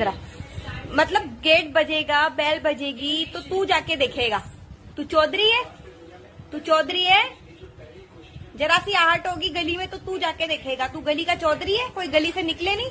जरा। मतलब गेट बजेगा, बैल बजेगी तो तू जाके देखेगा। तू चौधरी है? तू चौधरी है? जरा सी आहट होगी गली में तो तू जाके देखेगा। तू गली का चौधरी है? कोई गली से निकले नहीं?